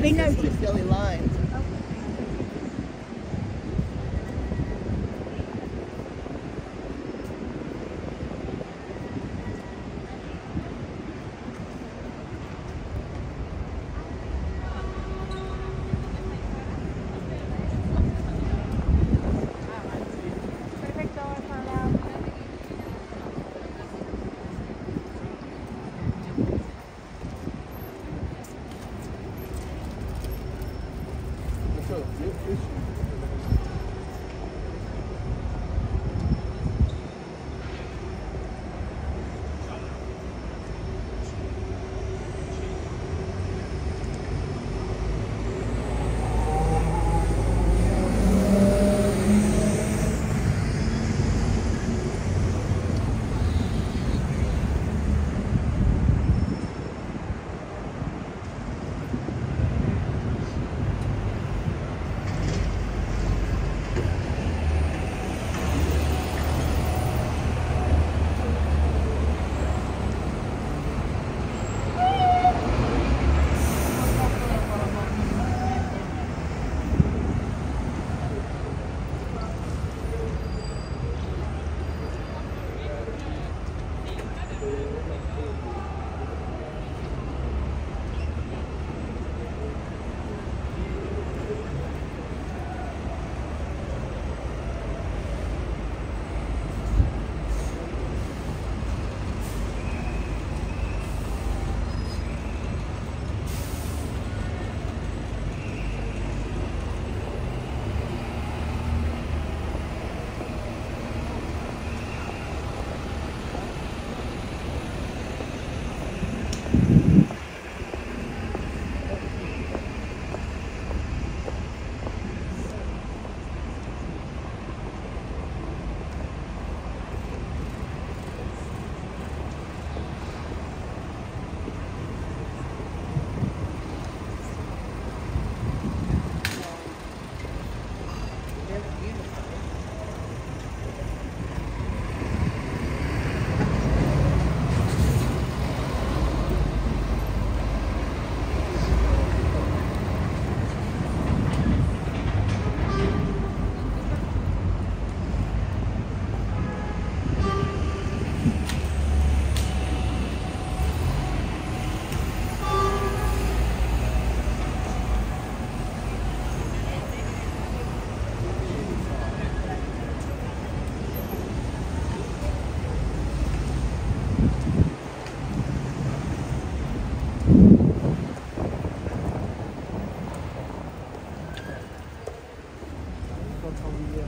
just silly lines. 差不多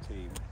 as team.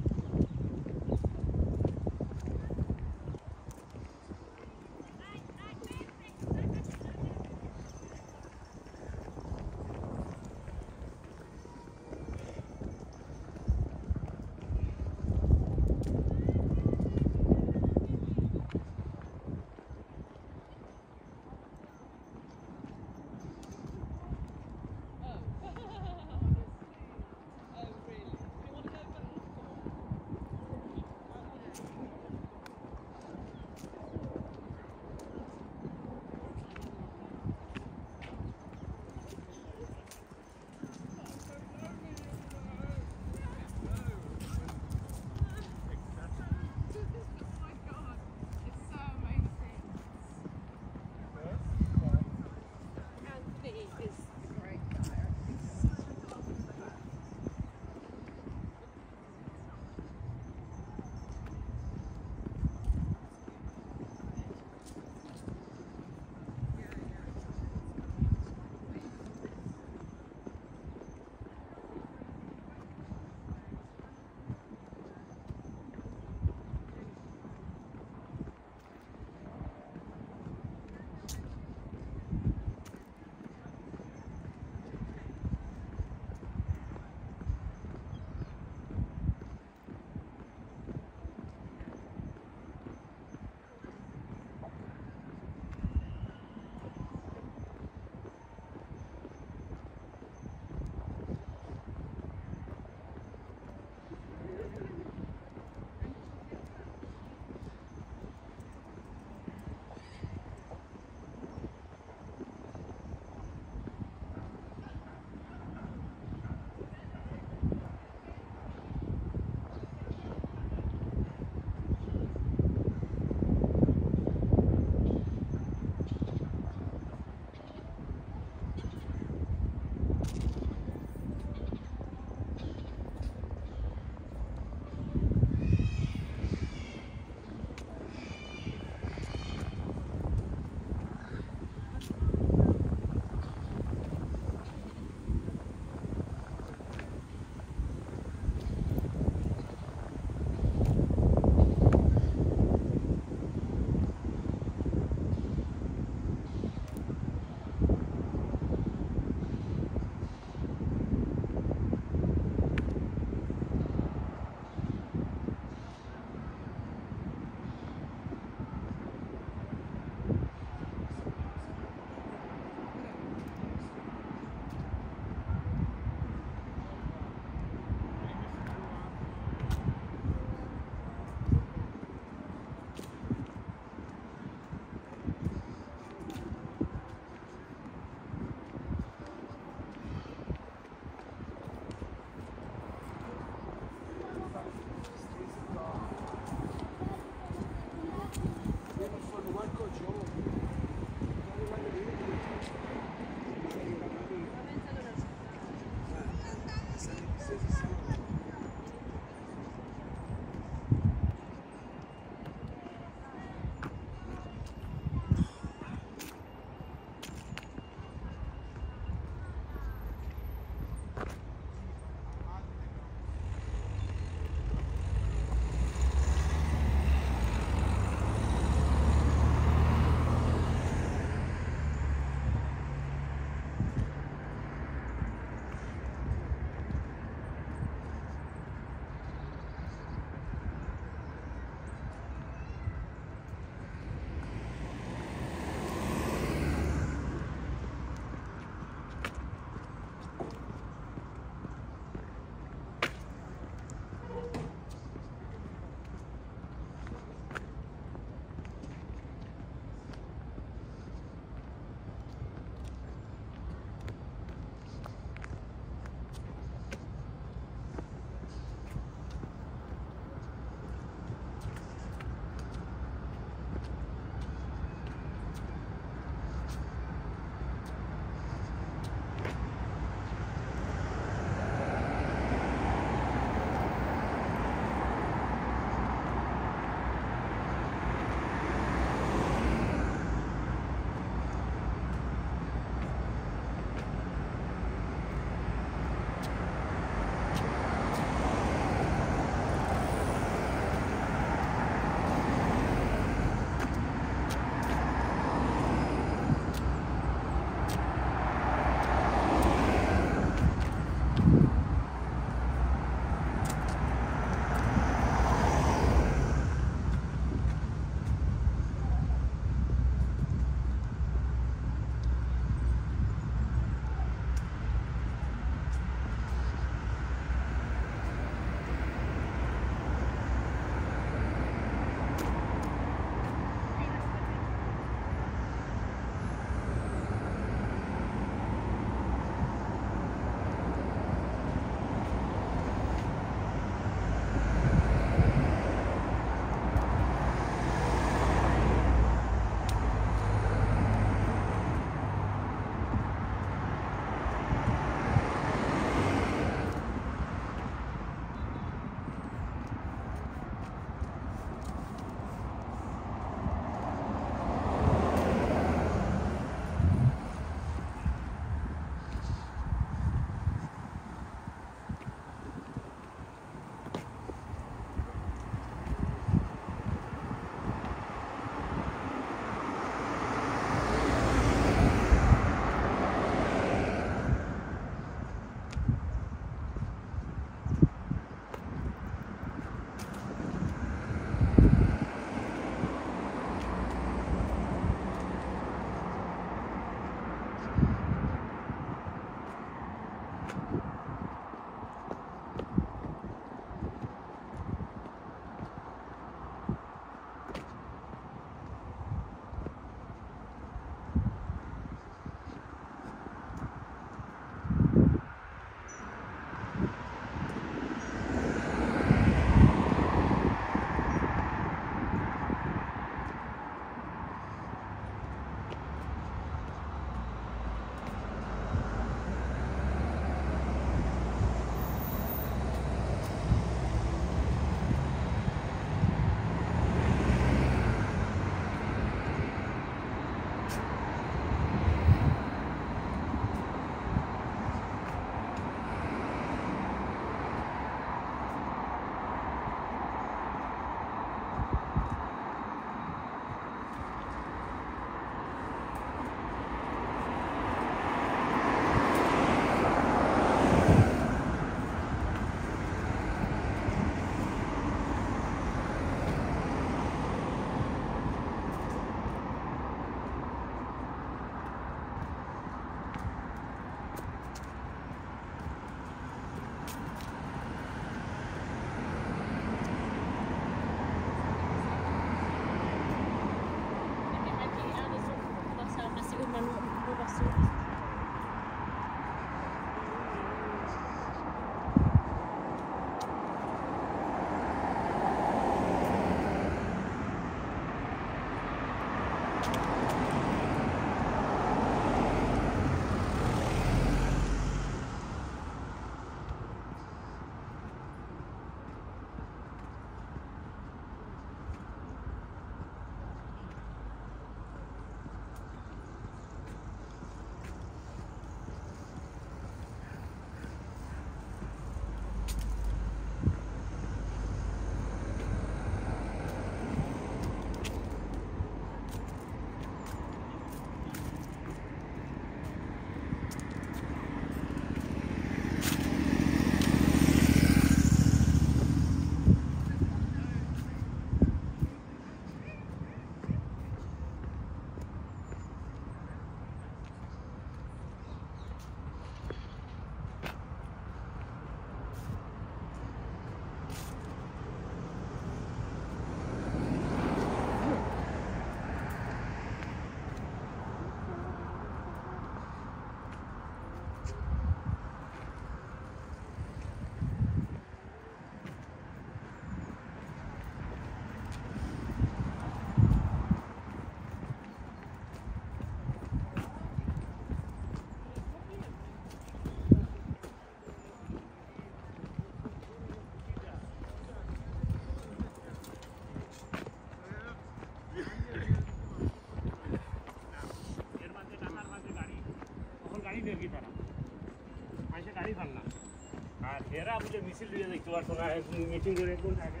आफूले missile लिएर एकचोटि सँग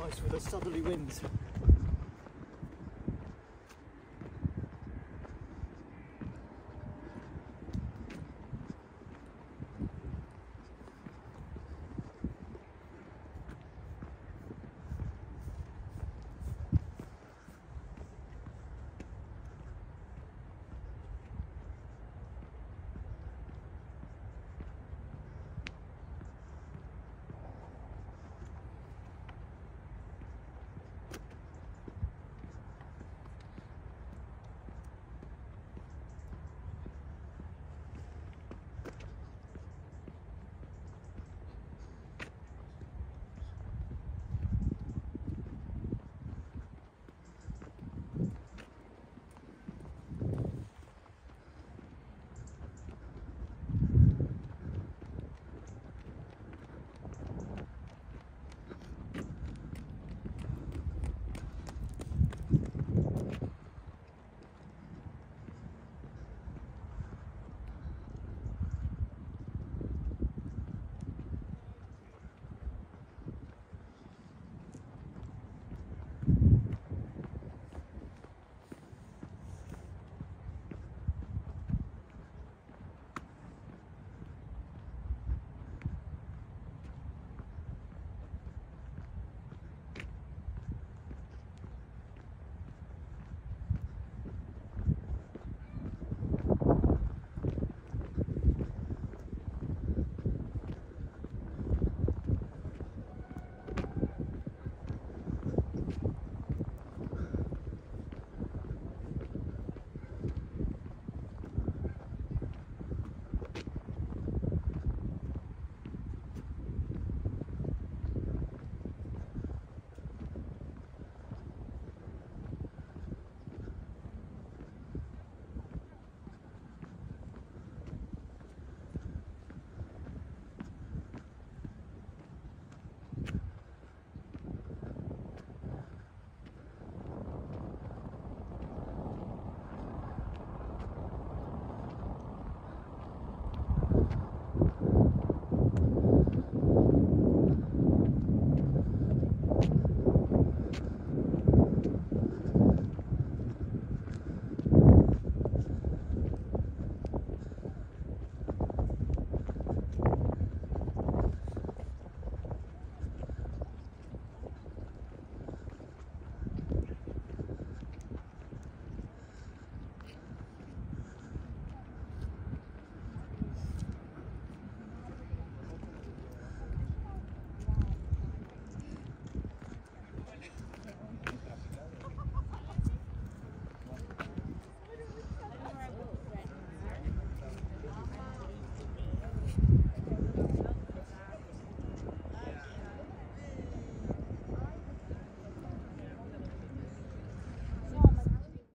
Nice with the southerly winds.